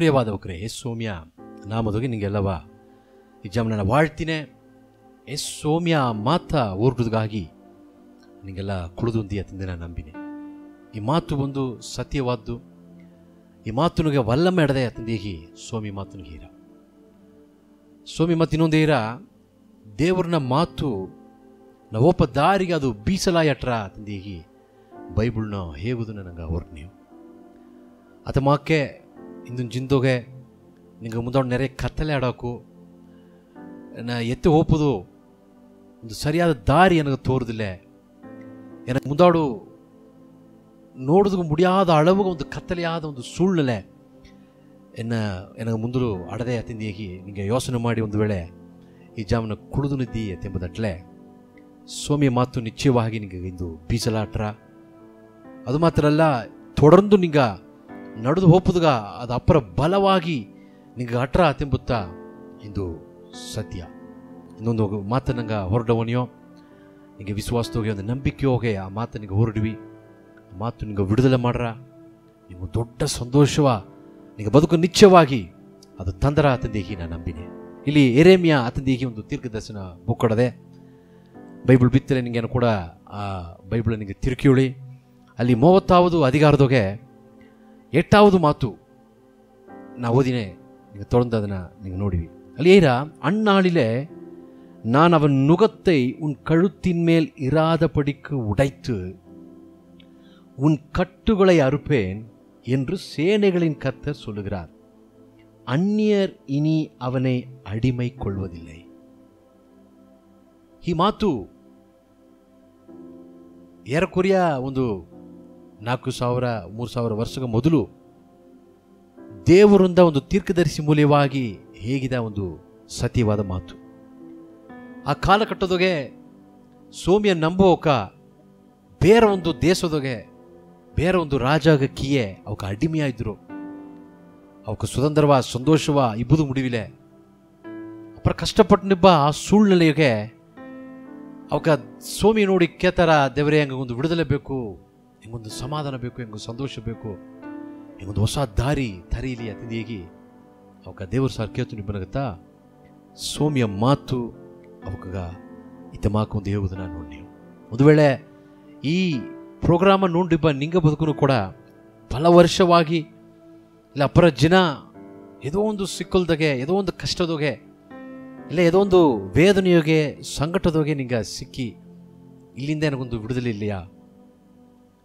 ಪ್ರಿಯವಾದವಕ್ರೆ S ಸೌಮ್ಯ ನಾಮದೊಗೆ ನಿಂಗೆಲ್ಲವ ಈ ಜಮನ ವಾಳ್ತಿನೆ S ಸೌಮ್ಯ ಮಾತ ಊರ್ಗದಾಗಿ ನಿಂಗೆಲ್ಲ ಕುಳಿದುಂದಿ ಅತ್ತಿಂದ ನಾನು ನಂಬಿನಿ. ಈ ಮಾತು ಒಂದು ಸತ್ಯವಾದ್ದು. ಈ ಮಾತುನಿಗೆ ವಲ್ಲಮ್ಮ ಎಡದೆ ಅತ್ತಂದೇಹಿ ಸೋಮಿ ಮಾತುನಿಗೆ ಹೀರ ಸೋಮಿ ಮತ್ತು ಇನ್ನೊಂದು ಹೀರ ದೇವ್ರನ್ನ ಮಾತು ನವೋಪ ದಾರಿಗೆ ಅದು ಬೀಸಲಾಯಟ್ರ ಅತ್ತಂದೇಹಿ ಬೈಬಲ್ನ ಹೇಗುದನ್ನ ನನಗೆ ಹೊರಟು ನೀವು ಅತ ಮಾಕೆ ಇಂದಿನ ಜಿಂದೋಗೆ ನಿಂಗೆ ಮುಂದೊಂದು ನೆರೆ ಕತ್ತಲೆ ಆಡೋಕು, ನಾ ಎತ್ತಿ ಹೋಗೋದು ಒಂದು ಸರಿಯಾದ ದಾರಿ ನನಗೆ ತೋರದಿಲ್ಲ. ಏನಕ್ಕೆ ಮುಂದಾಡು ನೋಡೋದಕ್ಕೆ ಮುಡಿಯಾದ ಅಳವು ಒಂದು ಕತ್ತಲೆಯಾದ ಒಂದು ಸುಳ್ಳಲೆ. ಎನ್ನ ನನಗೆ ಮುಂದರು ಅಡದೆ ಅತಿಂದಿಯಾಗಿ ನಿಮಗೆ ಯೋಚನೆ ಮಾಡಿ ಒಂದು ವೇಳೆ, ಈ ಜಾಮನ ಕುಡಿದು ನಿದ್ದಿ ಎಂಬುದಟ್ಲೆ, ಸ್ವಾಮಿ ಮಾತು ನಿಶ್ಚಯವಾಗಿ ನಿಮಗೆ ಇಂದು ಬೀಸಲಾಟ್ರ. ಅದು ಮಾತ್ರ ಅಲ್ಲ ತೊಡರ್ದು ನಿಂಗೆ ನಡೆದು ಹೋಪುದಾಗ ಅದು ಅಪ್ಪರ ಬಲವಾಗಿ ನಿಂಗೆ ಅಟ್ರ ತಿಂಬುತ್ತ? ಇಂದು ಸತ್ಯ ಇನ್ನೊಂದು ಮಾತು ನಂಗೆ ಹೊರಡವನಿಯೋ? ನಿಮಗೆ ವಿಶ್ವಾಸದೋಗಿ ಒಂದು ನಂಬಿಕೆಯೋಗೆ ಆ ಮಾತು ನಿಂಗೆ ಹೊರಡ್ವಿ. ಮಾತು ನಿಂಗೆ ಬಿಡುದಲೆ ಮಾಡ್ರ? ನಿಮ್ಮ ದೊಡ್ಡ ಸಂತೋಷವ ನಿಮಗೆ ಬದುಕು ನಿಚ್ಚವಾಗಿ ಅದು ತಂದರ ಅತಂದೇಹಿ ನಾನು ನಂಬಿನಿ. ಇಲ್ಲಿ ಎರೇಮಿಯ ಅತಂದೇಹಿ ಒಂದು ತೀರ್ಘದರ್ಶನ ಬುಕ್ಕೊಡದೆ, ಬೈಬಲ್ ಬಿತ್ತಲೆ ನಿಂಗೇನು ಕೂಡ ಆ ಬೈಬಲ್ ನಿಮಗೆ ತಿರುಕಿಯುಳಿ. ಅಲ್ಲಿ ಮೂವತ್ತಾವುದು ಅಧಿಕಾರದೊಗೆ ಎಟ್ಟಾವುದು ಮಾತು ನಾ ಓದಿನೇ நீங்கள் தொடர்ந்து ಅದನ್ನ நீங்கள் ನೋಡಿವಿ ಅಲ್ಲಿ ಏರ அந்நாளிலே நான் அவன் நுகத்தை உன் கழுத்தின் மேல் இராதபடிக்கு உடைத்து உன் கட்டுகளை அறுப்பேன் என்று சேனைகளின் கர்த்தர் சொல்லுகிறார் அந்நியர் இனி அவனை அடிமை கொள்வதில்லை ಈ ಮಾತು ಏರಕೊರಿಯ ಒಂದು ನಾಲ್ಕು ಸಾವಿರ, ಮೂರು ಸಾವಿರ ವರ್ಷಗಳ ಮೊದಲು ದೇವರಿಂದ ಒಂದು ತೀರ್ಕದರ್ಶಿ ಮೂಲವಾಗಿ ಹೇಗಿದ ಒಂದು ಸತ್ಯವಾದ ಮಾತು. ಆ ಕಾಲಘಟ್ಟದೊಗೆ ಸೋಮಿಯ ನಂಬೋಕ ಬೇರೆ ಒಂದು ದೇಶದೊಗೆ, ಬೇರೆ ಒಂದು ರಾಜಾಗ ಕಿಯೆ ಅವಕ್ಕೆ ಅಡಿಮೆಯಾಯಿದ್ರು ಅವಕ್ಕೆ ಸುತಂತ್ರವ ಸಂತೋಷವ ಇಬ್ಬುದು ಮುಡಿವಿಲೆ. ಅಪ್ಪರ ಕಷ್ಟಪಟ್ಟು ನಿಬ್ಬ ಆ ಸುಳ್ಳಿಗೆ ಅವಕ ಸೋಮಿ ನೋಡಿ ಕೇತಾರ ದೇವರೇ ಹಂಗೆ ಒಂದು ಬಿಡುದಲೆ ಹಿಂಗೊಂದು ಸಮಾಧಾನ ಬೇಕು ನಿಮಗೆ ಸಂತೋಷ ಬೇಕು, ನಿಮಗೊಂದು ಹೊಸ ದಾರಿ ತರೀಲಿ ಅತಿಥಿಯಾಗಿ ಅವಕ್ಕ ದೇವರು ಸಾರ್ ಕೇಳ್ತು ನಿಬ್ಬನಗತ್ತಾ ಸೋಮಿಯ ಮಾತು ಅವಕ್ಕ ಇತ ಮಾಕು ಒಂದು ಹೇಳುವುದನ್ನ ನೋಡಿ ನೀವು. ಒಂದು ವೇಳೆ ಈ ಪ್ರೋಗ್ರಾಮ ನೋಡಿಬ್ಬ ನಿಂಗ ಬದುಕು ಕೂಡ ಬಲ ವರ್ಷವಾಗಿ ಇಲ್ಲ ಅಪರ ಜನ ಏದೋ ಒಂದು ಸಿಕ್ಕಲ್ದಾಗೆ ಏದೋ ಒಂದು ಕಷ್ಟದೊಗೆ ಇಲ್ಲ ಏದೋ ಒಂದು ವೇದನೆಯೋಗೆ, ಸಂಕಟದೊಗೆ ನಿಂಗೆ ಸಿಕ್ಕಿ ಇಲ್ಲಿಂದ ನನಗೊಂದು ಬಿಡುದಲೆ ಇಲ್ಲಿಯಾ?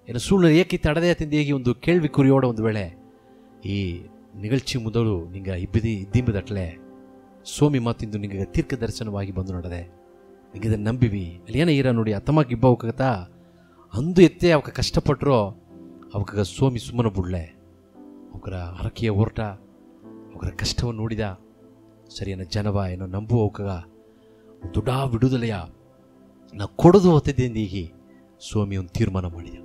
ಏನು ಸುಳ್ಳು ಏಕೆ ತಡದೆ ಹೇಗೆ ಒಂದು ಕೇಳ್ವಿ ಕುರಿಯೋಡ ಒಂದು ವೇಳೆ, ಈ ನಿಗಳ್ಚಿ ಮೊದಲು ನಿಂಗ ಇಬ್ಬಿದಿ ಇದ್ದಿಂಬದಟ್ಲೆ ಸೋಮಿ ಮಾತಿಂದು ನಿಂಗೆ ತೀರ್ಕ ದರ್ಶನವಾಗಿ ಬಂದು ನೋಡದೆ ನಿಂಗೆ ಇದನ್ನು ನಂಬಿವಿ. ಅಲ್ಲಿ ಏನೋ ಇರ ನೋಡಿ ಅತ್ತಮಾಗಿ ಇಬ್ಬ ಅವಕಾಗತ್ತಾ ಅಂದು ಎತ್ತೆ ಅವಕ್ಕೆ ಕಷ್ಟಪಟ್ಟರೋ ಅವಕ್ಕ ಸೋಮಿ ಸುಮ್ಮನೆ ಬಿಡ್ಲೆ. ಅವರ ಹರಕೆಯ ಹೊರಟ ಅವರ ಕಷ್ಟವನ್ನು ನೋಡಿದ ಸರಿಯನ್ನ ಜನವ ಏನೋ ನಂಬುವ ಅವಕಾಗ, ದುಡಾ ಬಿಡುದಲೆಯ, ನಾ ಕೊಡೋದು ಹೊತ್ತಿದ್ದೆ ಈಗ ಸ್ವಾಮಿ ಒಂದು ತೀರ್ಮಾನ ಮಾಡಿದ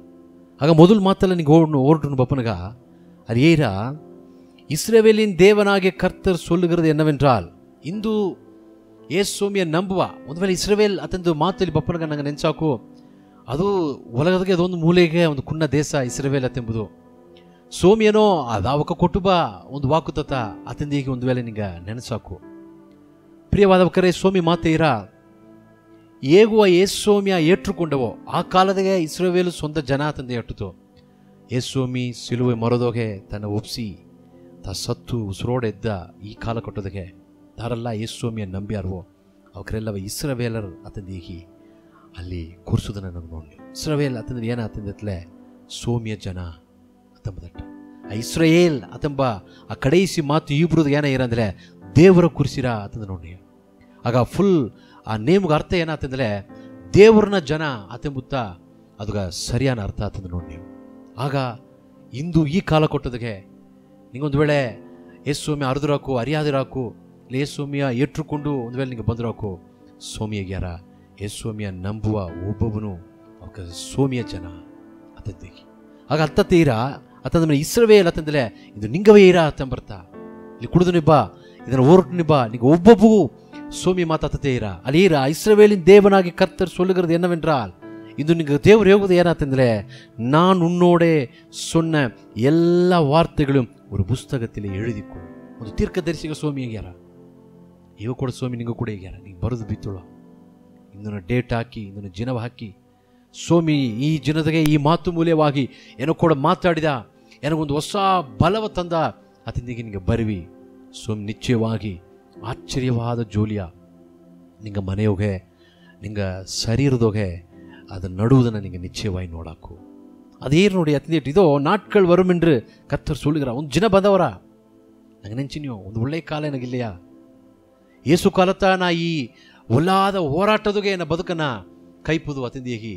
ಆಗ ಮೊದಲು ಮಾತಲ್ಲ ನಿಂಗೆ ಓಡ್ ಓರ್ಡು ಬಪ್ಪನಗ அது ஏரா இஸ்ரவேலின் தேவனாகிய கர்த்தர் சொல்லுகிறது என்னவென்றால் ಇಂದು ಏಸು ಸೋಮಿಯ ನಂಬುವ ಒಂದು ವೇಳೆ ಇಸ್ರೇವೇಲ್ ಅತಂದು ಮಾತಲ್ಲಿ ಬಪ್ಪನಗ ನಂಗೆ ನೆನ್ಸಾಕು ಅದು ಒಲಗದಗೆ ಅದೊಂದು ಮೂಲೆಗೆ ಒಂದು ಕುನ್ನ ದೇಶ ಇಸ್ರೇವೇಲ್ ಅತೆಂಬುದು ಸೋಮಿಯನೋ ಅದಾವಕ ಕೊಟ್ಟುಬ ಒಂದು ವಾಕುತತ ಅತಂದಿಗೆ ಒಂದು ವೇಳೆ ನಿಂಗೆ ನೆನಸಾಕು ಪ್ರಿಯವಾದವಕರೇ ಸೋಮಿ ಮಾತೆ ಇರ ಏಗುವ ಏಸು ಏಟ್ರುಕೊಂಡವೋ ಆ ಕಾಲದಾಗೆ ಇಸ್ರೋವೇಲು ಸ್ವಂತ ಜನ ತಂದೆ ಎಟ್ಟಿತು ಯೇಸೋಮಿ ಸಿಲುವೆ ಮರದೋಗೆ ತನ್ನ ಒಪ್ಸಿ, ತ ಸತ್ತು ಉಸಿರೋಡೆದ್ದ ಈ ಕಾಲಘಟ್ಟದಾಗೆ ತಾರೆಲ್ಲ ಯೇಸೋಮಿಯ ನಂಬ್ಯಾರವೋ ಅವಕ್ರೆಲ್ಲವ ಇಸ್ರವೇಲರ್ ಅತಂದೀಗಿ ಅಲ್ಲಿ ಕೂರ್ಸೋದನ್ನ ನಾವು ನೋಡಿ ಇಸ್ರವೇಲ್ ಅತಂದ್ರೆ ಏನ ಅತಂದಿತ್ತಲೆ ಸೋಮಿಯ ಜನ ಅತಂಬದಟ್ಟ. ಆ ಇಸ್ರೇಲ್ ಅತಂಬ, ಆ ಕಡೆಯಿಸಿ ಮಾತು ಇಬ್ರದ್ದು ಏನ ಇರಂದ್ರೆ ದೇವರ ಕುರ್ಸಿರ ಅತಂದ ನೋಡಿ ಆಗ ಫುಲ್ ಆ ನೇಮ್ಗೆ ಅರ್ಥ ಏನಾತಂದ್ರೆ ದೇವ್ರನ್ನ ಜನ ಅತೆಂಬುತ್ತ ಅದಕ್ಕೆ ಸರಿಯಾನ ಅರ್ಥ ಆತಂದ್ರೆ ನೋಡಿ ನೀವು. ಆಗ ಇಂದು ಈ ಕಾಲ ಕೊಟ್ಟದಕ್ಕೆ ನಿಂಗೊಂದು ವೇಳೆ ಎಸ್ ಸ್ವಾಮಿ ಅರ್ಧರಾಕು ಅರಿಯಾದಿರಾಕು ಇಲ್ಲ ಎಸ್ ಸ್ವಾಮಿಯ ಏಟ್ರುಕೊಂಡು ಒಂದು ವೇಳೆ ನಿಂಗೆ ಬಂದಿರಾಕು ಸ್ವಾಮಿಯಾಗ ಗ್ಯಾರ ಎಸ್ ಸ್ವಾಮಿಯ ನಂಬುವ ಒಬ್ಬೊಬ್ಬನು ಅವಕ್ಕೆ ಸೋಮಿಯ ಜನ ಅತಂದಿಗೆ ಆಗ ಅತ್ತ ತೀರ ಅತಂದ್ರೆ ಇಸ್ರವೇ ಇಲ್ಲ ಅತಂದ್ರೆ ಇದು ನಿಂಗವೇ ಇರ ಅತಂಬರ್ತ ಇಲ್ಲಿ ಕುಡಿದು ನಿಬ್ಬ, ಇದನ್ನು ಓರ್ಟ್ ನಿಬ್ಬ, ನಿಂಗೆ ಒಬ್ಬೊಬ್ಬಗೂ ಸೋಮಿ ಮಾತಾತತೆ ಇರ ಅಲ್ಲಿ ಇರ ಇಸ್ರವೇಲಿನ ದೇವನಾಗಿ ಕರ್ತರ್ சொல்லுகிறது என்னவென்றால் ಇದು ನಿಂಗೆ ದೇವರು ಹೇಳುವುದು ಏನಾತಂದ್ರೆ ನಾನು ಉನ್ನೋಡೆ ಸೊನ್ನ ಎಲ್ಲ ವಾರ್ತೆಗಳು ஒரு புஸ்தகத்தில் எழுதிக்கொள் ಒಂದು ತೀರ್ಕದರ್ಶಿಗ ಸ್ವಾಮಿ ಆಗ್ಯಾರ ಇವ ಕೂಡ ಸ್ವಾಮಿ ನಿಂಗೂ ಕೂಡ ಆಗ್ಯಾರ ನೀನು ಬರೆದು ಬಿತ್ತುಳು ಇಂದನ್ನು ಡೇಟ್ ಹಾಕಿ ಇಂದನ್ನು ಜಿನವ ಹಾಕಿ ಸ್ವಾಮಿ ಈ ಜನತೆಗೆ ಈ ಮಾತು ಮೂಲ್ಯವಾಗಿ ಏನೋ ಕೂಡ ಮಾತಾಡಿದ ನನಗೊಂದು ಹೊಸ ಬಲವ ತಂದ ಅತನಿಗೆ ನಿಂಗೆ ಬರುವಿ ಸ್ವಾಮಿ ನಿಶ್ಚಯವಾಗಿ ಆಶ್ಚರ್ಯವಾದ ಜೋಲಿಯ ನಿಂಗ ಮನೆಯೋಗೆ ನಿಂಗ ಶರೀರದೊಗೆ ಅದನ್ನು ನಡುವುದನ್ನು ನಿಂಗೆ ನಿಶ್ಚಯವಾಗಿ ನೋಡಾಕು ಅದೇ ನೋಡಿ ಅತಿದೇಟ್ ಇದೋ ನಾಟ್ಗಳು ವರುಮೆಂಡ್ರು ಕತ್ತರ್ ಸುಳಿಗ್ರ ಒಂದು ಜನ ಬಂದವರ ನಂಗೆ ನೆಂಚಿನ್ಯೋ ಒಂದು ಒಳ್ಳೆ ಕಾಲ ನನಗಿಲ್ಲೆಯ ಏಸು ಕಾಲತ್ತ ನಾ ಈ ಒಲ್ಲಾದ ಹೋರಾಟದೊಗೆ ನಾ ಬದುಕನ್ನ ಕೈಪುದು ಅತಿಂದಿಯಾಗಿ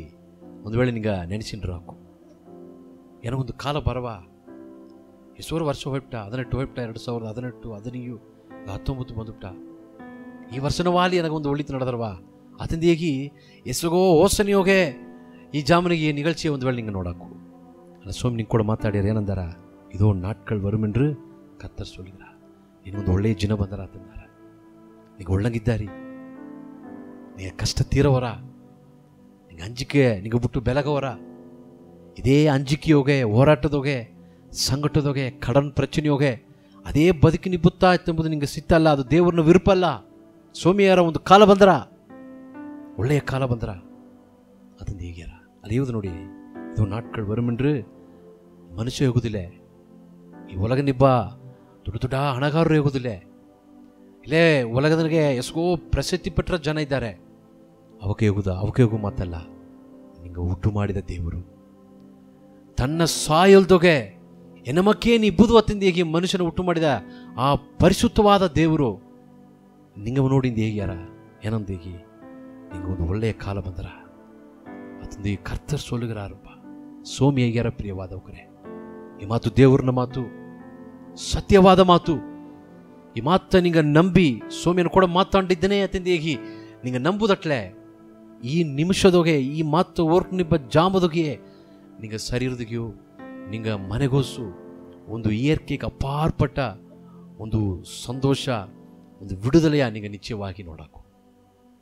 ಒಂದು ವೇಳೆ ನಿಂಗ ನೆನೆಸಿನ್ರು ಹಾಕು ಏನೋ ಒಂದು ಕಾಲ ಬರವ ಎಷ್ಟೋರು ವರ್ಷ ಹೋಗ್ಬಿಟ್ಟ ಹದಿನೆಂಟು ಹೋಗ್ಬಿಟ್ಟ ಎರಡು ಸಾವಿರದ ಹದಿನೆಂಟು ಹದಿನೈದು ಹತ್ತೊಂಬತ್ತು ಬಂದುಬಿಟ್ಟ ಈ ವರ್ಷನ ವಾಲಿ ನನಗೊಂದು ಒಳಿತು ನಡೆದರವ ಅತಿಂದಿಯಾಗಿ ಎಸಗೋ ಹೋಸನಿಯೋಗೆ ಈ ಜಾಮನಿಗೆ ನಿಗಳ್ಚಿ ಒಂದು ವೇಳೆ ನಿಂಗೆ ನೋಡಾಕು. ಅಲ್ಲ, ಸೋಮ್, ನಿಂಗೆ ಕೂಡ ಮಾತಾಡ್ಯಾರ, ಏನಂದಾರ? ಇದೋ ನಾಟ್ಗಳು ವರುಮೆಂಡ್ರು ಕತ್ತರ್ ಸೊಲ್ಲಿದ್ರ ನಿನಗೊಂದು ಒಳ್ಳೆಯ ಜನ ಬಂದಾರ ಅಂತಂದಾರ. ನಿಂಗೆ ಒಳ್ಳಂಗಿದ್ದಾರಿ. ನಿಂಗೆ ಕಷ್ಟ ತೀರವರ. ನಿಂಗೆ ಅಂಜಿಕೆ, ನಿಂಗೆ ಬಿಟ್ಟು ಬೆಲಗವರ. ಇದೇ ಅಂಜಿಕೆಯೋಗೆ, ಹೋರಾಟದೋಗೆ, ಸಂಕಟದೋಗೆ, ಕಡನ್ ಪ್ರಚನೆಯೋಗೆ ಅದೇ ಬದುಕಿನ ಬುತ್ತಾ ಎಂಬುದು ನಿಂಗೆ ಸಿತ್ತಲ್ಲ ಅದು ದೇವ್ರನ್ನ ವಿರುಪಲ್ಲ. ಸೋಮಿಯಾರ ಒಂದು ಕಾಲ ಬಂದರ? ಒಳ್ಳೆಯ ಕಾಲ ಬಂದರ? ಅದನ್ನು ಹೀಗ್ಯಾರ? ಅಲ್ಲಿ ಇವ್ದು ನೋಡಿ, ಇದು ನಾಟ್ಗಳು ಬರುಮೆಂಡ್ರು ಮನುಷ್ಯ ಹೋಗುದಿಲ್ಲ. ಈ ಒಲಗ ನಿಬ್ಬ, ದೊಡ್ಡ ದೊಡ್ಡ ಹಣಗಾರರು ಹೋಗುದಿಲ್ಲ. ಇಲ್ಲೇ ಒಲಗದನಿಗೆ ಎಸ್ಗೋ ಪ್ರಸಿದ್ಧಿ ಪಟ್ಟರ ಜನ ಇದ್ದಾರೆ. ಅವಕ್ಕೆ ಹೋಗುದ, ಅವಕ್ಕೆ ಹೋಗು ಮಾತಲ್ಲ. ನಿಂಗೆ ಉಂಟು ಮಾಡಿದ ದೇವರು. ತನ್ನ ಸಾಯಲ್ದೊಗೆ ಎನಮಕ್ಕೆ ನೀ ಬುದು ಹೇಗೆ ಮನುಷ್ಯನ ಹುಟ್ಟು ಮಾಡಿದ ಆ ಪರಿಶುದ್ಧವಾದ ದೇವರು ನಿಂಗೆ ನೋಡಿಂದ ಹೇಗ್ಯಾರ ಏನಂದ ಹೇಗಿ ನಿಂಗೆ ಒಂದು ಒಳ್ಳೆಯ ಕಾಲ ಬಂದರ? ಅತಂದು ಈ ಕರ್ತರ್ ಸೋಲುಗರಾರಪ್ಪ ಸೋಮಿ ಹೇಗ್ಯಾರ ಪ್ರಿಯವಾದವಕರೇ? ಈ ಮಾತು ದೇವ್ರನ್ನ ಮಾತು, ಸತ್ಯವಾದ ಮಾತು. ಈ ಮಾತ ನಿಂಗ ನಂಬಿ ಸೋಮಿಯನ್ನು ಕೂಡ ಮಾತಾಡಿದ್ದೇನೆ ಅತಿಂದ ಹೇಗಿ ನಿಂಗೆ ನಂಬುದಟ್ಲೆ ಈ ನಿಮಿಷದೊಗೆ ಈ ಮಾತು ಓರ್ಕ್ ನಿಬ್ಬ ಜಾಮದೊಗೆ ನಿಂಗ ಶರೀರದಗೆಯೋ ನಿಂಗೆ ಮನೆಗೋಸು ಒಂದು ಇಯರ್ಕೆಗೆ ಅಪಾರ್ಪಟ್ಟ ಒಂದು ಸಂತೋಷ ಒಂದು விடுதலையா நீங்கள் நிச்சயமாகி நடக்கும்.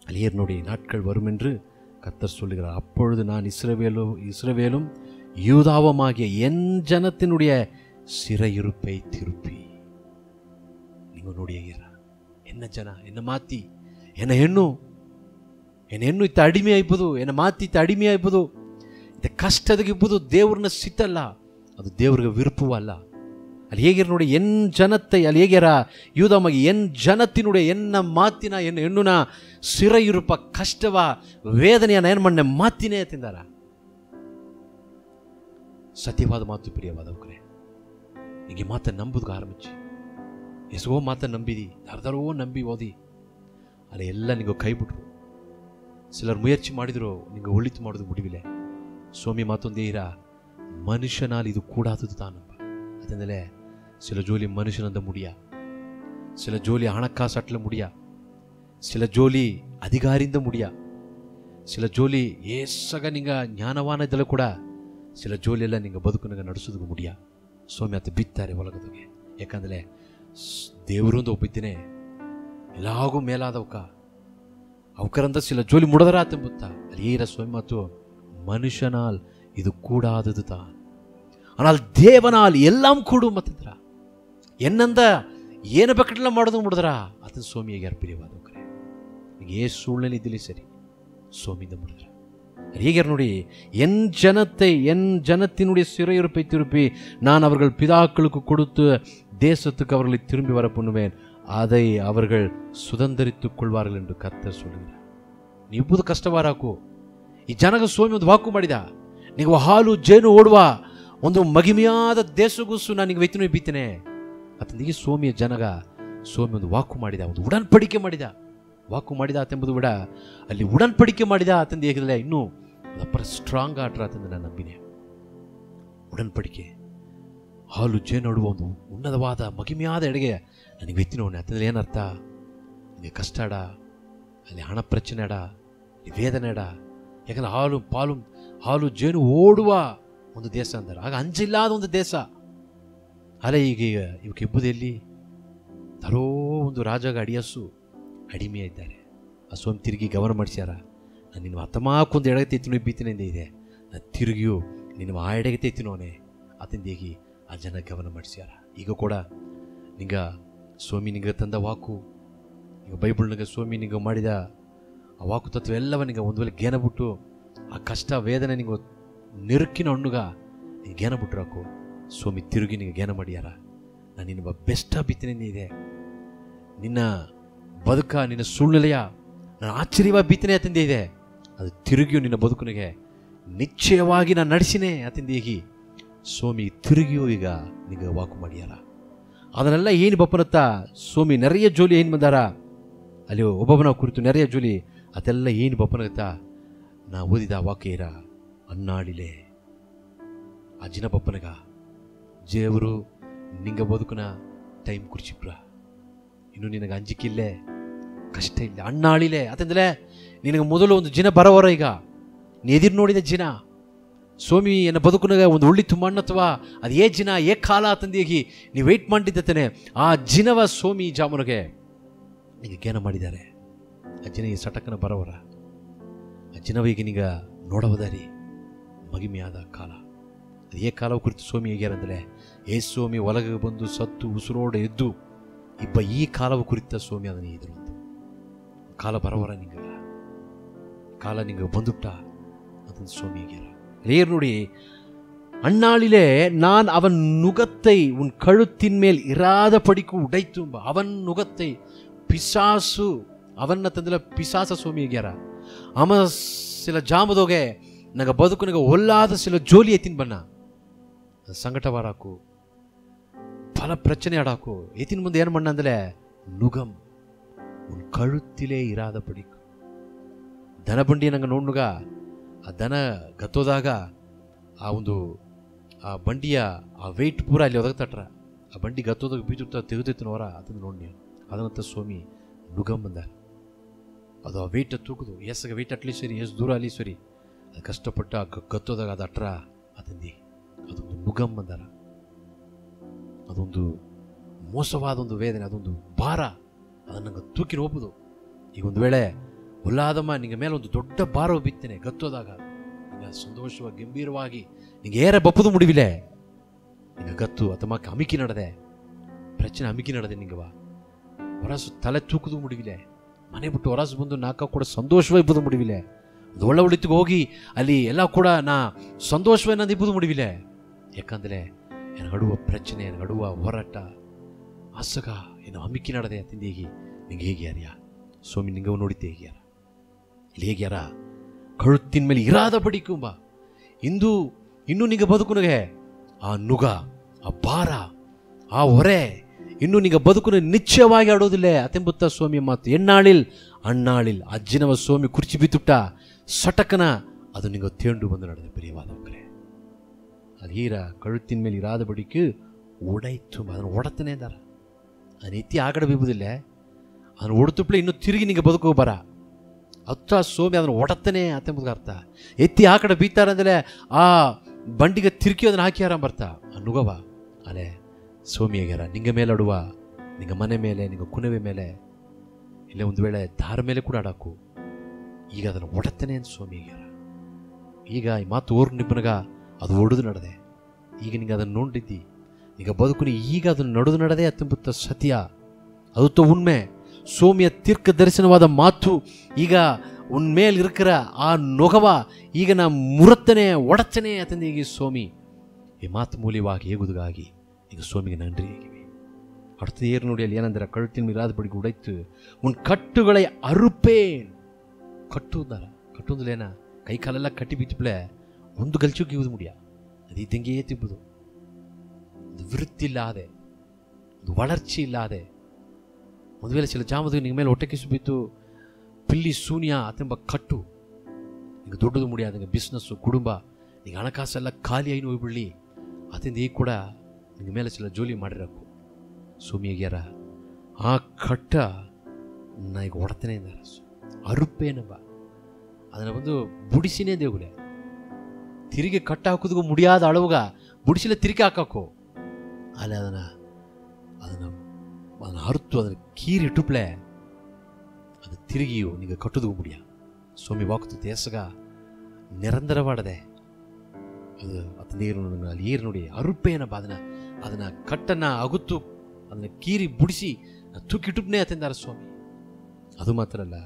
அலியர்னுடைய நாட்கள் வரும் என்று கத்தர் சொல்லுகிறார் அப்பொழுது நான் இஸ்ரவேலோ இஸ்ரவேலும் யூதாவமாகிய என் ஜனத்தினுடைய சிறையிருப்பை திருப்பி. நீங்கள் நோடிய என்ன ஜனா என்ன மாத்தி என்ன எண்ணும் என்ன ಹೆಣ್ಣು ಇತ್ತ ಅಡಿಮೆ ಆಯ್ಬೋದು என்னை மாத்தி இத்த ಅಡಿಮೆ ಆಯ್ಬೋದು ಇತ್ತ ಕಷ್ಟದಕ್ಕೆ தேவர்ன ದೇವ್ರನ್ನ ಅದು ದೇವ್ರಿಗೆ ವಿರುಪವೂ ಅಲ್ಲ ಅಲ್ಲಿ ಹೇಗಿರ ನೋಡಿ ಎನ್ ಜನತೆ ಅಲ್ಲಿ ಹೇಗ್ಯಾರ ಯೂದಮಗೆ ಎನ್ ಜನತಿನುடைய ಎನ್ನ ಮಾತಿನ ಎನ್ ಹೆಣ್ಣುನ ಸಿರಯಿರುಪ ಕಷ್ಟವ ವೇದನೆಯ ಏನು ಮಣ್ಣೆ ಮಾತಿನೇ ತಿಂದಾರ ಸತ್ಯವಾದ ಮಾತು ಪ್ರಿಯವಾದವ್ರೆ ನಿಮಗೆ ಮಾತ ನಂಬುದು ಆರಂಭಿಸಿ ಎಸಗೋ ಮಾತ ನಂಬಿದಿ ಯಾರ್ದಾರೋ ನಂಬಿ ಓದಿ ಅಲ್ಲಿ ಎಲ್ಲ ನಿಂಗೆ ಕೈ ಬಿಟ್ರು ಸಿಲರ್ ಮುಯರ್ಚಿ ಮಾಡಿದ್ರು ನಿಂಗೆ ಒಳಿತು ಮಾಡೋದು ಬಿಡಿವಿಲೆ ಸ್ವಾಮಿ ಮಾತೊಂದೇ ಇರ ಮನುಷ್ಯನಾಲ್ ಇದು ಕೂಡಾದದು ತಾನು ಅದಂದರೆ ಸಿಲ ಜೋಲಿ ಮನುಷ್ಯನಂದ ಮುಡಿಯ, ಸಿಲ ಜೋಲಿ ಹಣಕಾಸು ಅಟ್ಲ ಮುಡಿಯ, ಸಿಲ ಜೋಲಿ ಅಧಿಕಾರಿಂದ ಮುಡಿಯ, ಸಿಲ ಜೋಲಿ ಏಸಗ ನಿಂಗ ಜ್ಞಾನವಾನ ಕೂಡ ಸಿಲ ಜೋಲಿ ಎಲ್ಲ ನಿಂಗೆ ಬದುಕನಿಗೆ ನಡೆಸೋದಕ್ಕೆ ಮುಡಿಯ. ಸೋಮ್ಯ ಅಂತ ಬಿತ್ತಾರೆ ಒಳಗದಾಗೆ ಯಾಕಂದರೆ ದೇವರೊಂದು ಒಪ್ಪಿದ್ದೇನೆ, ಎಲ್ಲಾಗೂ ಮೇಲಾದವಕ್ಕ ಅವಕರಂದ ಸಿಲ ಜೋಲಿ ಮುಡದರ ಆತ ಅಲ್ಲಿ ಏರ ಸ್ವಯಂ ಮನುಷ್ಯನಾಲ್ இது கூடாதது தான் ஆனால் ದೇವனால் ಎಲ್ಲಾಂ ಕೂಡು ಮತ್ತಿದ್ರ ಎನ್ನಂದ ಏನು ಬೇಕಟ್ಲ ಮಾಡೋದು ಮುಡಿದ್ರ ಅದನ್ನ ಸ್ವಾಮಿಯಾಗಿ ಅರ್ಪಿಲಿವಾದವ್ರೆ ಏ ಸುಳ್ಳಲ್ಲಿ ಇದ್ದಿಲ್ಲ சரி. ಸ್ವಾಮಿಯಿಂದ ಮುಡಿದ್ರ ஹேகர் நுடைய என் ஜனத்தை என் ஜனத்தினுடைய சிறையிருப்பை திருப்பி நான் அவர்கள் பிதாக்களுக்கு கொடுத்து தேசத்துக்கு அவர்களை திரும்பி வர பண்ணுவேன். அதை அவர்கள் சுதந்திரித்துக் கொள்வார்கள் என்று கத்த சொல்கிறார் நீ இப்போது ಕಷ್ಟವಾರಾಕು ಈ ಜನಗ வந்து வாக்குமாடிதா? ನೀವು ಹಾಲು ಜೇನು ಓಡುವ ಒಂದು ಮಗಿಮೆಯಾದ ದೇಶಗುಸು ನಾನು ನಿಂಗೆ ವೆತ್ತನು ಬೀತೇನೆ ಅತನಿಗೆ ಸೋಮಿಯ ಜನಗ ಸೋಮಿ ಒಂದು ವಾಕು ಮಾಡಿದ, ಒಂದು ಉಡನ್ಪಡಿಕೆ ಮಾಡಿದ. ವಾಕು ಮಾಡಿದ ಆತೆಂಬುದು ಬಿಡ. ಅಲ್ಲಿ ಉಡನ್ಪಡಿಕೆ ಮಾಡಿದ ಆತಂದು ಹೇಗಿದ್ರೆ ಇನ್ನೂ ಅದಪ್ಪರ ಸ್ಟ್ರಾಂಗ್ ಆಟ್ರ ಆತಂದು ನಾನು ನಂಬಿನಿ. ಉಡನ್ಪಡಿಕೆ. ಹಾಲು ಜೇನೋಡುವ ಒಂದು ಉನ್ನತವಾದ, ಮಗಿಮೆಯಾದ ಎಡೆಗೆ ನನಗೆ ವೆತ್ತಿನವನೇ ಆತಂದ್ರೆ ಏನರ್ಥ? ನಿನಗೆ ಕಷ್ಟ ಅಡ, ಅಲ್ಲಿ ಹಣ ಪ್ರಚನೆ ಅಡ ಅಲ್ಲಿ ವೇದನೆ ಅಡ. ಯಾಕಂದ್ರೆ ಹಾಲು, ಪಾಲು ಹಾಲು ಜೇನು ಓಡುವ ಒಂದು ದೇಶ ಅಂದರು. ಆಗ ಅಂಜಿಲ್ಲಾದ ಒಂದು ದೇಶ. ಅಲ್ಲ ಈಗ ಇವಕ್ಕೆ ಎಲ್ಲಿ ತರೋ ಒಂದು ರಾಜಾಗ ಅಡಿಯಸ್ಸು ಅಡಿಮೆ ಇದ್ದಾರೆ ಆ ಸ್ವಾಮಿ ತಿರುಗಿ ಗಮನ ಮಾಡಿಸ್ಯಾರ. ನಾನು ನಿನ್ನ ಹತ್ತಮಾಕೊಂದು ಎಡಗತ್ತೆ ತೆತ್ತಿನೋ ಬೀತಿನಿಂದ ಇದೆ. ನಾನು ತಿರುಗಿಯು ನಿನ್ನ ಆ ಎಡೆಗೆ ಅದನ್ನ ಆತಂದೇಗಿ ಆ ಜನ ಗಮನ ಮಾಡಿಸ್ಯಾರ. ಈಗ ಕೂಡ ನಿಂಗ ಸ್ವಾಮಿ ನಿಂಗೆ ತಂದ ವಾಕು ಈಗ ಬೈಬಲ್ನಾಗ ಸ್ವಾಮಿ ನಿಂಗೆ ಮಾಡಿದ ಆ ವಾಕು ತತ್ವ ಎಲ್ಲವ ನಿಂಗೆ ಒಂದು ವೇಳೆ ಗೇನ ಬಿಟ್ಟು ಆ ಕಷ್ಟ, ವೇದನೆ ನಿಂಗೆ ನೆರುಕಿನ ಹಣ್ಣುಗ ನೀನು ಗೇನ ಬಿಟ್ರಾಕು ಸ್ವಾಮಿ, ತಿರುಗಿ ನಿಂಗೆ ಗೇನ ಮಾಡ್ಯಾರ. ನಾನು ನಿನ್ನ ಬೆಸ್ಟ್ ಬಿತ್ತನೆ ಇದೆ. ನಿನ್ನ ಬದುಕ, ನಿನ್ನ ಸುಳ್ಳೆಲೆಯ ನಾನು ಆಶ್ಚರ್ಯವಾಗಿ ಬಿತ್ತನೆ ಅತಿಂದೆ ಇದೆ. ಅದು ತಿರುಗಿಯು ನಿನ್ನ ಬದುಕನಿಗೆ ನಿಶ್ಚಯವಾಗಿ ನಾನು ನಡೆಸಿನೇ ಅತಿಂದ ಈಗಿ ಸ್ವಾಮಿ, ತಿರುಗಿಯೂ ಈಗ ನಿಂಗೆ ವಾಕು ಮಾಡ್ಯಾರ. ಅದನ್ನೆಲ್ಲ ಏನು ಬಪ್ಪನತ್ತ ಸ್ವಾಮಿ, ನೆರೆಯ ಜೋಲಿ ಏನು ಬಂದಾರ? ಅಲ್ಲಿ ಒಬ್ಬೊಬ್ಬನ ಕುರಿತು ನೆರೆಯ ಜೋಲಿ, ಅದೆಲ್ಲ ಏನು ಬಪ್ಪನಗತ್ತ ನಾ ಓದಿದ ಇರ ಅನ್ನಾಡಿಲೆ. ಆ ಜಿನ ಜೇವರು, ನಿಂಗ ಬದುಕುನ ಟೈಮ್ ಕುರ್ಚಿಪ್ರ ಇನ್ನು ನಿನಗೆ ಅಂಜಿಕಿಲ್ಲೇ, ಕಷ್ಟ ಇಲ್ಲ ಅಣ್ಣಾಳಿಲೆ ಅತಂದ್ರೆ ನಿನಗೆ ಮೊದಲು ಒಂದು ಜಿನ ಬರವರ ಈಗ. ನೀ ಎದಿರು ನೋಡಿದ ಜಿನ. ಸ್ವಾಮಿ, ಎನ್ನ ಬದುಕುನಾಗ ಒಂದು ಉಳ್ಳಿ ತುಂಬ ಅಥವಾ ಅದು ಏ ಜಿನ, ಏ ಕಾಲ ನೀ ನೀವು ವೆಯ್ಟ್ ಮಾಡಿದ್ದತೇನೆ. ಆ ಜಿನವ ಸ್ವಾಮಿ ಜಾಮುನಿಗೆ. ಈಗ ಜ್ಞಾನ ಮಾಡಿದ್ದಾರೆ. ಆ ಈ ಸಟಕನ ಬರವರ. ಆ ಜಿನವ ಈಗ ನೀಗ ನೋಡಬಹುದಾರಿ ಮಗಿಮೆಯಾದ ಕಾಲ ಅದು ಏ ಕಾಲವ ಕುರಿತು ಸ್ವಾಮಿ ಹೇಗ್ಯಾರಂದ್ರೆ ಏ ಸ್ವಾಮಿ ಒಳಗೆ ಬಂದು ಸತ್ತು ಉಸಿರೋಡ ಎದ್ದು ಇಬ್ಬ ಈ ಕಾಲವ ಕುರಿತ ಸ್ವಾಮಿ ಅದನ್ನ ಇದ್ರು ಕಾಲ ಬರವರ ನಿಂಗ ಕಾಲ ನಿಂಗೆ ಬಂದುಟ್ಟ ಅದನ್ನ ಸ್ವಾಮಿ ಹೇಗ್ಯಾರ லேர் நொடி அந்நாளிலே நான் அவன் நுகத்தை உன் கழுத்தின் மேல் இராத படிக்கு உடைத்தும் அவன் நுகத்தை ಪಿಸಾಸು ಅವನ್ನ ತಂದಿಲ್ಲ ಪಿಸಾಸ ಸ್ವಾಮಿ ಆಗ್ಯಾರ ಆಮ ಸಿಲ ಜಾಮದೋಗೆ ನಂಗೆ ಬದುಕು ಒಲ್ಲಾದ ಸಿಲ ಜೋಲಿ ಎತ್ತಿನ ಬಣ್ಣ ಸಂಕಟವಾರಾಕು ಫಲ ಪ್ರಚನೆ ಆಡಾಕು. ಎತ್ತಿನ ಮುಂದೆ ಏನು ಮಣ್ಣ ಅಂದರೆ ನುಗಮ್ ಉನ್ ಕಳುತ್ತಿಲೇ ಇರಾದ ಪಡಿ ದನ ಬಂಡಿ ನಂಗೆ ನೋಡ್ನುಗ, ಆ ದನ ಗತ್ತೋದಾಗ ಆ ಒಂದು, ಆ ಬಂಡಿಯ ಆ ವೆಯ್ಟ್ ಪೂರ ಅಲ್ಲಿ ಒದಗ ತಟ್ರ ಆ ಬಂಡಿ ಗತ್ತೋದಾಗ ಬೀಜ ತೆಗೆದಿತ್ತನವರ ಅದನ್ನು ನೋಡಿ ಅದನ್ನಂತ ಸ್ವಾಮಿ ನುಗಮ್ ಬಂದಾರ. ಅದು ಆ ವೆಯ್ಟ್ ತೂಕದು ಎಸ್ಗೆ ವೆಯ್ಟ್ ಅಟ್ಲಿ ಸರಿ ಎಷ್ಟು ದೂರ ಅಲ್ಲಿ ಸರಿ. ಅದು ಕಷ್ಟಪಟ್ಟು ಆ ಗತ್ತೋದಾಗ ಅದು ಅಟ್ರ ಅದಂದಿ ಅದೊಂದು ಮುಗಮ್ ಅಂದರ. ಅದೊಂದು ಮೋಸವಾದ ಒಂದು ವೇದನೆ, ಅದೊಂದು ಭಾರ. ಅದನ್ನು ನಂಗೆ ತೂಕಿ ಹೋಗ್ಬೋದು ಈಗ ಒಂದು ವೇಳೆ ಉಲ್ಲಾದಮ್ಮ ನಿಂಗೆ ಮೇಲೆ ಒಂದು ದೊಡ್ಡ ಭಾರ ಬಿತ್ತೇನೆ ಗತ್ತೋದಾಗ ನಿಂಗೆ ಸಂತೋಷವಾಗಿ, ಗಂಭೀರವಾಗಿ, ನಿಂಗೆ ಏರ ಬಪ್ಪದು ಮುಡಿವಿಲೆ. ನಿಂಗೆ ಗತ್ತು ಅಥವಾ ಅಮಿಕಿ ನಡೆದೆ. ಪ್ರಚನೆ ಅಮಿಕಿ ನಡೆದೆ ನಿಂಗವ. ಹೊರಸು ತಲೆ ತೂಕದು ಮುಡಿವಿಲೆ. ಮನೆ ಬಿಟ್ಟು ಹೊರಸು ಬಂದು ನಾಕ ಕೂಡ ಸಂತೋಷವಾಗಿ ಬದು ಮುಡಿವಿಲೆ. ಅದು ಒಳ್ಳೆ ಹೋಗಿ ಅಲ್ಲಿ ಎಲ್ಲ ಕೂಡ ನಾ ಸಂತೋಷವೇನಂದು ಇಬ್ಬದು ಮುಡಿವಿಲೆ. ಯಾಕಂದರೆ ಏನು ಹಡುವ ಪ್ರಚನೆ ಏನು ಹಡುವ ಹೋರಾಟ, ಅಸಗ, ಏನು ಅಮಿಕಿ ನಡೆದೆ ತಿಂದು ಹೇಗೆ? ನಿಂಗೆ ಹೇಗೆ ಯಾರ್ಯ? ಸ್ವಾಮಿ, ನಿಂಗವು ನೋಡಿದ್ದೆ ಹೇಗೆ ಯಾರ? ಇಲ್ಲಿ ಹೇಗೆ ಯಾರ? ಕಳುತ್ತಿನ ಮೇಲೆ ಇರಾದ ಬಡಿಕುಂಬ ಇಂದು, ಇನ್ನೂ ನಿಂಗೆ ಬದುಕುನಗೆ ಆ ನುಗ, ಆ ಭಾರ, ಆ ಹೊರೆ. ಇನ್ನು ನೀಗ ಬದುಕನ್ನು ನಿಶ್ಚಯವಾಗಿ ಆಡೋದಿಲ್ಲ. ಅತೆಂಬುತ್ತ ಸ್ವಾಮಿ ಮಾತು. ಎಣ್ಣಾಳಿಲ್ ಅಣ್ಣಾಳಿಲ್ ಅಜ್ಜಿನವ ಸ್ವಾಮಿ ಕುರ್ಚಿ ಬಿತ್ತುಟ್ಟ ಸಟಕನ ಅದು ನಿಂಗೆ ತೇಂಡು ಬಂದು ನಡೆದ ಪ್ರಿಯವಾದವರೇ ಅದು ಹೀರ ಕಳುತ್ತಿನ ಮೇಲೆ ಇರಾದ ಬಳಿಕ ಓಡಾಯ್ತು. ಅದನ್ನು ಓಡತ್ತನೇ ಇದ್ದಾರ. ಆ ರೀತಿ ಆಗಡೆ ಬೀಬೋದಿಲ್ಲ ಅದನ್ನು ಓಡುತ್ತುಪ್ಲೆ ಇನ್ನೂ ತಿರುಗಿ ನಿಂಗೆ ಬದುಕೋ ಬರ. ಅತ್ತ ಸೋಮಿ ಅದನ್ನು ಒಡತನೇ ಅತೆಂಬುದು ಅರ್ಥ. ಎತ್ತಿ ಆ ಕಡೆ ಬೀತಾರಂದರೆ ಆ ಬಂಡಿಗೆ ತಿರುಗಿ ಅದನ್ನು ಹಾಕ್ಯಾರ ಬರ್ತಾ. ಅನುಗವ ಅಲೆ ಸೋಮಿಯಾಗ್ಯಾರ ನಿಂಗ ಮೇಲೆ ಅಡುವ ನಿಂಗೆ ಮನೆ ಮೇಲೆ, ನಿಂಗೆ ಕುನವೆ ಮೇಲೆ, ಇಲ್ಲೇ ಒಂದು ವೇಳೆ ದಾರ ಮೇಲೆ ಕೂಡ ಅಡಾಕು ಈಗ ಅದನ್ನು ಒಡತ್ತೇನೆ ಅಂತ ಸ್ವಾಮಿಯಾಗ್ಯಾರ ಈಗ ಈ ಮಾತು ಓರ್ ನಿಬ್ಬನಗ ಅದು ಒಡೆದು ನಡೆದೆ. ಈಗ ನಿಂಗೆ ಅದನ್ನು ನೋಡಿದ್ದಿ ಈಗ ಬದುಕು ಈಗ ಅದನ್ನು ನಡೆದು ನಡೆದೇ ಅತ್ಯಂಬುತ್ತ ಸತ್ಯ. ಅದು ತ ಉಣ್ಮೆ, ಸೋಮಿಯ ತೀರ್ಕ ದರ್ಶನವಾದ ಮಾತು. ಈಗ ಉನ್ಮೇಲೆ ಇರ್ಕರ ಆ ನೊಗವ, ಈಗ ನಾ ಮುರತ್ತನೆ ಒಡತ್ತನೆ ಅತಂದು ಸ್ವಾಮಿ ಈ ಮಾತು ಮೂಲ್ಯವಾಗಿ ಹೇಗುದುಗಾಗಿ? ಈಗ ಸ್ವಾಮಿಗೆ நன்றி ಆಗಿವೆ அடுத்த ஏறு நொடியில் ஏனந்திர கழுத்தின் மீறாதபடி உடைத்து உன் கட்டுகளை அறுப்பேன் ಕಟ್ಟುದಾರ ಕಟ್ಟುವುದಿಲ್ಲೇನ ಕೈ ಕಾಲೆಲ್ಲ ಕಟ್ಟಿ ಬಿತ್ತಪ್ಲೆ ಒಂದು ಗಲ್ಚುಕ್ಕೆ ಇವುದು ಮುಡಿಯ ಅದು ಇದ್ದಂಗೆ ತಿಪ್ಪುದು ಅದು ವೃತ್ತಿ ಇಲ್ಲಾದೆ ಒಂದು ವಳರ್ಚಿ ಇಲ್ಲಾದೆ ಒಂದು ವೇಳೆ ಚಿಲ ಜಾಮದ ನಿಂಗೆ ಮೇಲೆ ಹೊಟ್ಟೆ ಕಿಸು ಬಿತ್ತು ಪಿಲ್ಲಿ ಶೂನ್ಯ ಅತೆಂಬ ಕಟ್ಟು ಈಗ ದೊಡ್ಡದು ಮುಡಿಯಾದಂಗೆ ಬಿಸ್ನೆಸ್ಸು ಕುಟುಂಬ ಈಗ ಹಣಕಾಸೆಲ್ಲ ಖಾಲಿ ಐನು ಹೋಗ್ಬಿಡ್ಲಿ ಅತಿಂದ ಈಗ ಕೂಡ ನಿಂಗೆ ಮೇಲೆ ಚಲ ಜೋಲಿ ಮಾಡಿರಕು ಸೋಮಿಯಾಗ್ಯಾರ ಆ ಕಟ್ಟ ನಾ ಈಗ ಹೊಡ್ತೇನೆ ಇದ್ದಾರೆ ಅರುಪೇನಪ್ಪ ಅದನ್ನು ಬಂದು ಬುಡಿಸಿನೇ ದೇಗುಲೆ ತಿರುಗಿ ಕಟ್ಟ ಹಾಕೋದಕ್ಕೂ ಮುಡಿಯಾದ ಅಳವುಗ ಬುಡಿಸಿಲ್ಲ ತಿರುಗಿ ಹಾಕಾಕು ಅಲ್ಲಿ ಅದನ್ನು ಅದನ್ನು ಅದನ್ನು ಅರುತು ಅದನ್ನು ಕೀರಿ ಇಟ್ಟುಪ್ಲೆ, ಅದು ತಿರುಗಿಯು ನಿಮಗೆ ಕಟ್ಟುದಕ್ಕೂ ಮುಡಿಯ. ಸ್ವಾಮಿ ವಾಕ್ತು ದೇಸಗ ನಿರಂತರವಾಡದೆ, ಅದು ಅದು ನೀರು ಅಲ್ಲಿ ಏರು ನೋಡಿ ಅರುಪೇನಪ್ಪ ಅದನ್ನ ಅದನ್ನ ಕಟ್ಟನ್ನ ಅಗುತ್ತು, ಅದನ್ನ ಕೀರಿ ಬುಡಿಸಿ ತೂಕಿಟ್ಟುಪ್ನೇ ಅತ್ತೆಂದಾರ ಸ್ವಾಮಿ. ಅದು ಮಾತ್ರ ಅಲ್ಲ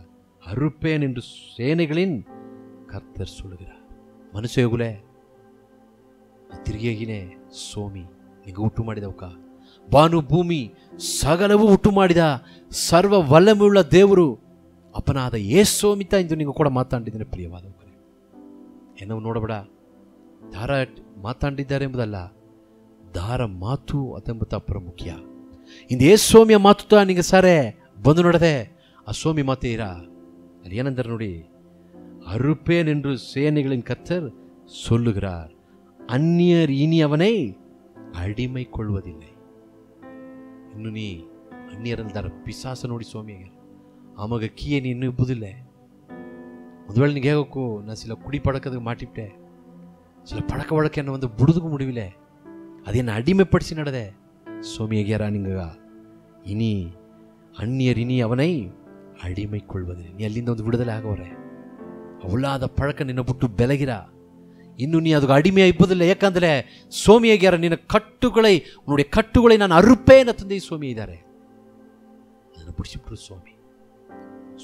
ಅರುಪೇನ್ ನಿಂದು ಸೇನೆಗಳಿನ್ ಕರ್ತರ್ ಸುಳುಗಿರ ಮನುಷ್ಯಗುಲೆ ತಿರುಗೇಗಿನೇ ಸೋಮಿ ನಿಂಗೆ ಹುಟ್ಟು ಮಾಡಿದವಕ ಬಾನು ಭೂಮಿ, ಸಗಲವೂ ಹುಟ್ಟು ಮಾಡಿದ ಸರ್ವ ವಲ್ಲಮುಳ್ಳ ದೇವರು, ಅಪನಾದ ಏ ಸೋಮಿತ ಎಂದು ನೀವು ಕೂಡ ಮಾತಾಡಿದ್ದೇನೆ ಪ್ರಿಯವಾದವಕರೇ ಏನೋ ನೋಡಬೇಡ, ಧಾರಾಟ್ ಮಾತಾಡಿದ್ದಾರೆ ಎಂಬುದಲ್ಲ ದಾರ ಮಾತು ಅದೆಂಬುತ್ತ ಪ್ರಮುಖ್ಯ ಇಂದು ಏಸೋಮಿಯ ಮಾತು ನಿಂಗೆ ಸಾರೆ ಬಂದು ನೋಡದೆ ಆ ಸೋಮಿ ಮಾತೇ ಇರ ಅಲ್ಲಿ ಏನಂದ್ರೆ ನೋಡಿ அறுப்பேன் என்று சேனைகளின் கர்த்தர் சொல்லுகிறார் அந்நியர் இனி அவனை ಅಡಿಮೈ ಕೊಳ್ಳುವುದಿಲ್ಲ ಇನ್ನು ನೀ ಅನ್ಯರಲ್ದಾರ ಪಿಸಾಸ ನೋಡಿ ಸ್ವಾಮಿಗೆ ಆಮಗ ಕೀಯೆ ನೀ ಇನ್ನೂ ಇಬ್ಬುದಿಲ್ಲ ಒಂದು ವೇಳೆ ನಿಂಗೆ ಹೇಗಕ್ಕೂ ನಾ ಸಿಲ ಕುಡಿ ಪಡಕದ ಮಾಟಿಬಿಟ್ಟೆ சில பழக்க வழக்க என்ன வந்து புடுதுக்க முடியல அது என்ன அடிமைப்படுத்தி நடத சோமி ஐயரா நீங்க இனி அந்நியர் இனி அவனை ಅಡಿಮೈ ಕೊಳ್ಳುವುದಿಲ್ಲ ನೀ ಅಲ್ಲಿಂದ ಒಂದು ಬಿಡುದಲೆ ಆಗೋರೆ ಅವಳಾದ ಪಳಕ ನಿನ್ನ ಬಿಟ್ಟು ಬೆಲಗಿರ ಇನ್ನು ನೀ ಅದಕ್ಕೆ ಅಡಿಮೆ ಇಬ್ಬುದಿಲ್ಲ ಯಾಕಂದ್ರೆ ಸೋಮಿ ಆಗ್ಯಾರ ನಿನ್ನ ಕಟ್ಟುಗಳೈ ನೋಡಿ ಕಟ್ಟುಗಳೈ ನಾನು ಅರುಪೇನ ತಂದೆ ಈ ಸೋಮಿ ಇದ್ದಾರೆ ಅದನ್ನು ಬಿಡಿಸಿಬಿಟ್ರು ಸ್ವಾಮಿ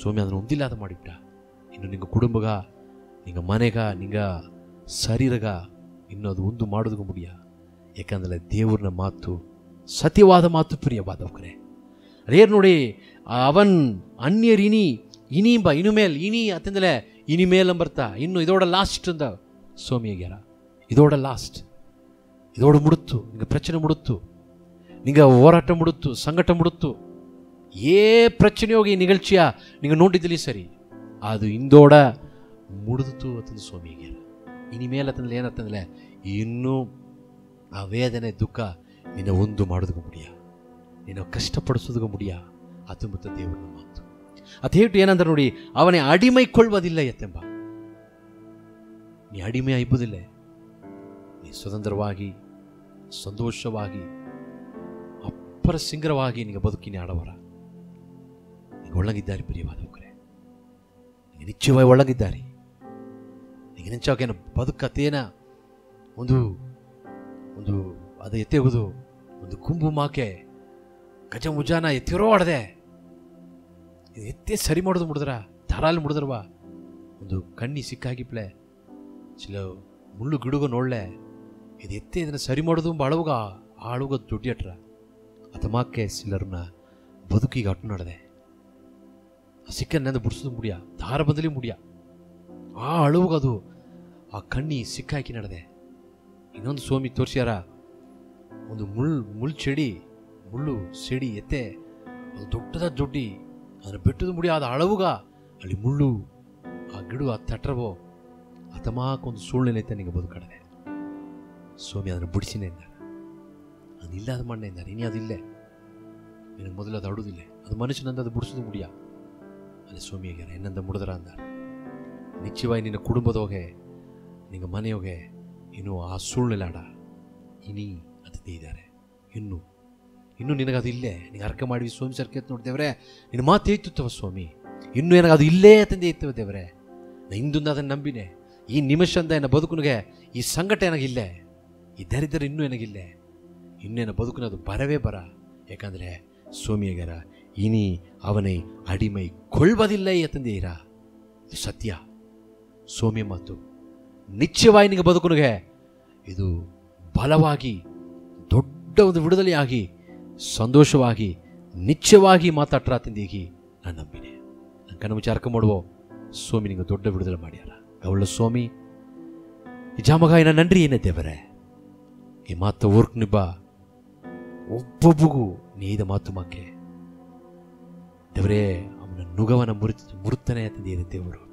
ಸ್ವಾಮಿ ಅದನ್ನು ಒಂದಿಲ್ಲಾದ ಮಾಡಿಬಿಟ್ಟ ಇನ್ನು ನಿಂಗ ಕುಟುಂಬಗ ನಿಂಗ ಮನೆಗ ನಿಂಗ ಶರೀರಗ ಇನ್ನು ಅದು ಒಂದು ಮಾಡೋದಕ್ಕೂ ಮುಡಿಯ ಯಾಕಂದರೆ ದೇವ್ರನ್ನ ಮಾತು ಸತ್ಯವಾದ ಮಾತು ಪ್ರಿಯವಾದವರೇ ಅದೇರ್ನೋಡಿ ಅವನ್ ಅನ್ಯರಿನಿ ಇನಿ ಬ ಇನ್ನು ಮೇಲ್ ಇನಿ ಅಂತಂದಲೇ ಇನಿ ಮೇಲಂಬರ್ತಾ ಇನ್ನು ಇದೋಡ ಲಾಸ್ಟ್ ಅಂದ ಸೋಮಿಯಗ್ಯಾರ இதோட லாஸ்ட் இதோடு முடித்து நீங்கள் பிரச்சனை முடித்து நீங்கள் ಹೋರಾಟ ಮುಡುತ್ತು ಸಂಘಟ ಮುಡುತ್ತು ಏ ಪ್ರಚನೆಯೋಗಿ ಈ ನಿಗಳ್ಚಿಯ ನೀವು ನೋಡಿದ್ದಲ್ಲಿ ಸರಿ ಅದು ಇಂದೋಡ ಮುಡಿದಿತು ಅಂತಂದು ಸ್ವಾಮಿಗೆ ಇನಿಮೇಲೆ ಅಂತಂದ್ರೆ ಏನಂತಂದ್ರೆ ಇನ್ನೂ ಆ ವೇದನೆ ದುಃಖ ನಿನ್ನ ಒಂದು ಮಾಡೋದಕ್ಕೆ ಮುಡಿಯ. ನಿನ್ನ ಕಷ್ಟಪಡಿಸೋದಕ್ಕೆ ಮುಡಿಯ. ಅದು ಮತ್ತು ದೇವರನ್ನ ಮಾತು. ಅದು ಹೇಳ್ಬಿಟ್ಟು ಏನಂದ್ರೆ ನೋಡಿ, ಅವನೇ ಅಡಿಮೈ ಕೊಳ್ಳುವುದಿಲ್ಲ ಎತ್ತೆಂಬ. ನೀ ಅಡಿಮೆ ಆಯ್ಬೋದಿಲ್ಲ. ನೀ ಸ್ವತಂತ್ರವಾಗಿ, ಸಂತೋಷವಾಗಿ, ಅಪ್ಪರ ಸಿಂಗರವಾಗಿ ನಿನಗೆ ಬದುಕಿನಿ ಆಡವರ ನಿಮಗೆ ಒಳಗಿದ್ದಾರೆ ಪ್ರಿಯವಾದವಕರೇ ನಿನಗೆ ನಿಶ್ಚಯವಾಗಿ ಒಳಗಿದ್ದಾರೆ ನಿನಗೆ ನಿಂಚಾಗೇನು ಬದುಕತ್ತೇನ ಒಂದು ಒಂದು, ಅದು ಎತ್ತೆಗುದು ಒಂದು ಕುಂಬು ಮಾಕೆ ಗಜ ಮುಜಾನ ಎತ್ತಿರೋ ಹೊಡೆದೆ ಎತ್ತೆ ಸರಿ ಮಾಡೋದು ಮುಡಿದ್ರ ಧಾರಾಲಿ ಮುಡಿದ್ರವ ಒಂದು ಕಣ್ಣಿ ಸಿಕ್ಕಾಗಿಪ್ಲೆ. ಚಿಲ ಮುಳ್ಳು ಗಿಡುಗ ನೋಡ್ಲೆ. ಇದು ಎತ್ತೆ ಇದನ್ನ ಸರಿ ಮಾಡೋದು ಬಾಳುವಾಗ ಆಳುಗ ದುಡ್ಡಿಯಟ್ರ ಅಟ್ರ ಸಿಲರ್ನ ಬದುಕಿಗೆ ಅಟ್ಟು ನಡೆದೆ. ಆ ಸಿಕ್ಕನ್ನೆಂದು ಬಿಡಿಸೋದು ಮುಡಿಯ ದಾರ ಬದಲಿ ಮುಡಿಯ. ಆ ಅಳುವಾಗ ಆ ಕಣ್ಣಿ ಸಿಕ್ಕಾಕಿ ನಡೆದೆ. ಇನ್ನೊಂದು ಸ್ವಾಮಿ ತೋರಿಸ್ಯಾರ? ಒಂದು ಮುಳ್ಳು ಮುಳ್ಳು ಚೆಡಿ, ಮುಳ್ಳು ಸೆಡಿ ಎತ್ತೆ ಅದು ದೊಡ್ಡದಾದ ದೊಡ್ಡಿ ಅದನ್ನು ಬೆಟ್ಟದ ಮುಡಿ ಆದ ಅಳವುಗ, ಅಲ್ಲಿ ಮುಳ್ಳು, ಆ ಗಿಡ ಆ ತಟ್ರವೋ ಅತಮಾಕೊಂದು ಸುಳ್ಳಿನೈತೆ ನಿಂಗೆ ಬದುಕಡದೆ ಸ್ವಾಮಿ ಅದನ್ನು ಬಿಡಿಸಿನೇ ಎಂದಾರ ಅದು ಇಲ್ಲದ ಮಣ್ಣೆ ಎಂದಾರ ಅದು ಅದಿಲ್ಲೇ ನಿನಗೆ ಮೊದಲು ಅದು ಅಡುವುದಿಲ್ಲ ಅದು ಮನುಷ್ಯನಂದ ಅದು ಬಿಡಿಸೋದು ಮುಡಿಯ? ಅಲ್ಲಿ ಸ್ವಾಮಿ ಆಗ್ಯಾರ. ಎನ್ನಂದ ಮುಡಿದ್ರ ಅಂದಾರ ನಿಶ್ಚಯವಾಗಿ ನಿನ್ನ ಕುಟುಂಬದೋಗೆ ನಿಂಗೆ ಮನೆಯೋಗೆ ಇನ್ನು ಆ ಸುಳ್ಳಿಲಾಡ ಇನಿ ಅತಿಥಿ ಇದ್ದಾರೆ. ಇನ್ನು ಇನ್ನು ನಿನಗದು ಇಲ್ಲೇ, ನಿನಗೆ ಅರ್ಕ ಮಾಡಿ ಸ್ವಾಮಿ ಸರ್ಕೇತ್ ನೋಡಿದೇವ್ರೆ ನಿನ್ನ ಮಾತು ಏತುತ್ತವ ಸ್ವಾಮಿ. ಇನ್ನು ಏನಾಗ ಅದು ಇಲ್ಲೇ ತಂದೆ ಇತ್ತವ ದೇವ್ರೆ. ನಾ ಇಂದಿಂದ ಅದನ್ನು ನಂಬಿನೇ. ಈ ನಿಮಿಷದಿಂದ ಏನ ಬದುಕುನಿಗೆ ಈ ಸಂಕಟ ಏನಾಗಿಲ್ಲೇ ಈ ಇನ್ನೂ ಏನಾಗಿಲ್ಲೇ ಇನ್ನೇನ ಬದುಕುನದು ಬರವೇ ಬರ. ಯಾಕಂದರೆ ಸ್ವಾಮಿಯಗರ ಇನಿ ಅವನೇ ಅಡಿಮೈ ಅತಂದೆ ಇರ ಸತ್ಯ. ಸೋಮ್ಯ ಮಾತು ನಿಶ್ಚಯವಾಗಿ ನಿಮಗೆ ಬದುಕುನಿಗೆ, ಇದು ಬಲವಾಗಿ, ದೊಡ್ಡ ಒಂದು ವಿಡುದಲೆಯಾಗಿ, ಸಂತೋಷವಾಗಿ ನಿಶ್ಚಯವಾಗಿ ಮಾತಾಡ್ರ ತಿಂದೀಗಿ, ನಾನು ನಂಬಿನಿ ನನ್ನ ಕಣ್ಣು ವಿಚಾರಕ್ಕೆ ಮಾಡುವ, ಸ್ವಾಮಿ ನಿಂಗೆ ದೊಡ್ಡ ವಿಡುದಲೆ ಮಾಡ್ಯಾರ. ಅವಳ ಸ್ವಾಮಿ ನಿಜಾಮಗ ಏನ ನನ್ರಿ ಏನೇ ದೇವರೇ? ಈ ಮಾತು ಊರ್ಕ್ ನಿಬ್ಬ, ಒಬ್ಬೊಬ್ಬಗೂ ನೀದ ಮಾತು ಮಾಕೆ. ದೇವರೇ, ಅವನ ನುಗವನ ಮುರಿತ ಮುರುತ್ತನೆ ತಂದಿದೆ ದೇವರು.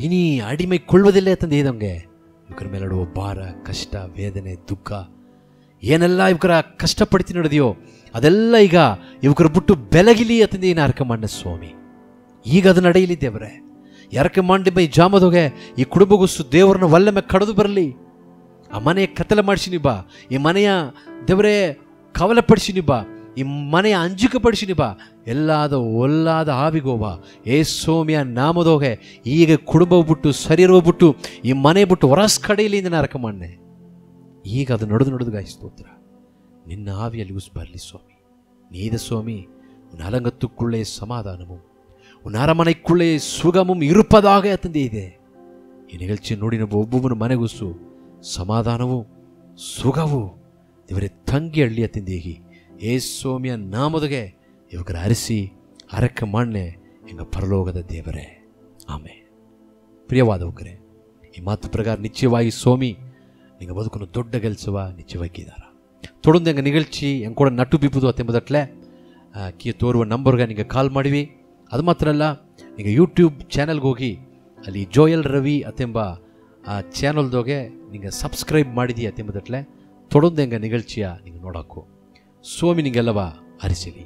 ಇನಿ ಅಡಿಮೆ ಕೊಳ್ಳುವುದಿಲ್ಲ ತಂದೆ ಇದಂಗೆ ಇವರ ಮೇಲಾಡುವ ಭಾರ, ಕಷ್ಟ, ವೇದನೆ, ದುಃಖ, ಏನೆಲ್ಲ ಇವಕರ ಕಷ್ಟಪಡ್ತಿ ನಡೆದಿಯೋ, ಅದೆಲ್ಲ ಈಗ ಇವಕರ ಬಿಟ್ಟು ಬೆಲಗಿಲಿ ಅತಂದೆ ಏನು ಅರ್ಕಮಾಂಡ ಸ್ವಾಮಿ. ಈಗ ಅದು ನಡೆಯಲಿ ದೇವರೇ. ಯಾರಕ್ಕೆ ಮಾಡಿ ಬೈ ಜಾಮದೋಗೆ ಈ ಕುಡುಬಗುಸು ದೇವರನ್ನ ಒಲ್ಲೆಮೆ ಕಡಿದು ಬರಲಿ. ಆ ಮನೆಯ ಕತ್ತಲೆ ಮಾಡಿಸಿನಿ ಬಾ. ಈ ಮನೆಯ ದೇವರೇ ಕವಲಪಡಿಸಿನಿ ಬಾ. ಮನೆಯ ಅಂಜುಕ ಪಡಿಸಿನಿಪ ಎಲ್ಲಾದ ಒಲ್ಲಾದ ಆವಿಗೋವ ಏ ಸೋಮ್ಯ ನಾಮದೋಗ ಈಗ ಕುಟುಂಬ ಬಿಟ್ಟು ಸರಿರುವ ಬಿಟ್ಟು ಈ ಮನೆ ಬಿಟ್ಟು ಹೊರಸ್ ಕಡೆಯಲ್ಲಿ ನರಕ ಮಣ್ಣೆ ಈಗ ಅದು ನಡೆದು ನಡೆದು ಗಾಯ ಸ್ತೋತ್ರ ನಿನ್ನ ಆವಿಯಲ್ಲಿ ಉಸ್ ಬರಲಿ ಸ್ವಾಮಿ நீத சுவாமி உன் அலங்கத்துக்குள்ளே சமாதானமும் உன் அரமனைக்குள்ளே சுகமும் இருப்பதாக ತಂದಿದೆ ಈ ನಿಗಲ್ಚಿ ನೋಡಿ ನಾವು ಒಬ್ಬೊಬ್ಬನ ಮನೆಗುಸು ಸಮಾಧಾನವು ಸುಖವು ಇವರೇ ತಂಗಿ ಅಳ್ಳಿಯ ತಿಂದೇಹಿ ಏಸೋಮಿಯ ನಾಮದಗೆ ಇವಾಗ ಅರಿಸಿ ಅರಕ ಹಿಂಗ ಪರಲೋಗದ ದೇವರೇ. ಆಮೆ ಪ್ರಿಯವಾದ ಪ್ರಿಯವಾದವಕರೇ, ಈ ಮಾತು ಪ್ರಕಾರ ನಿಶ್ಚಯವಾಗಿ ಸೋಮಿ ನಿಮಗೆ ಬದುಕನ್ನು ದೊಡ್ಡ ಗೆಲ್ಸುವ ನಿಶ್ಚಯವಾಗಿದ್ದಾರ ತೊಡೊಂದು ಹೆಂಗೆ ನಿಗಳ್ಚಿ, ಹೆಂಗೆ ಕೂಡ ನಟ್ಟು ಬಿಪ್ಪುದು ಅತ್ತೆಂಬುದಟ್ಲೆ ಕೀ ತೋರುವ ನಂಬರ್ಗೆ ನಿಂಗೆ ಕಾಲ್ ಮಾಡಿವಿ. ಅದು ಮಾತ್ರ ಅಲ್ಲ ನಿಮಗೆ ಯೂಟ್ಯೂಬ್ ಚಾನಲ್ಗೆ ಹೋಗಿ, ಅಲ್ಲಿ ಜೋಯಲ್ ರವಿ ಅತ್ತೆಂಬ, ಆ, ಚಾನಲ್ದೋಗೆ ನಿಂಗೆ ಸಬ್ಸ್ಕ್ರೈಬ್ ಮಾಡಿದಿ ಅತ್ತೆಂಬುದಟ್ಲೆ, ತೊಡೊಂದು ಹೆಂಗೆ ನಿಗಳ್ಚಿಯ ನಿಂಗೆ ನೋಡೋಕ್ಕೂ ಸ್ವಾಮಿ ನಿಂಗೆಲ್ಲವ ಅರಿಸಿಲಿ